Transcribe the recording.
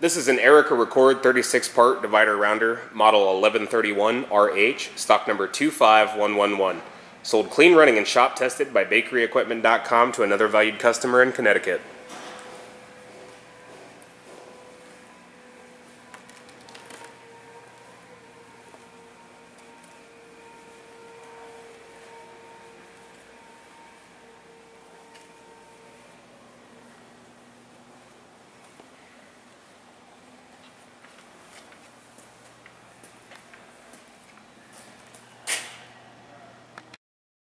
This is an Erika Record 36 part divider rounder, model 1131 RH, stock number 25111. Sold clean running and shop tested by bakeryequipment.com to another valued customer in Connecticut.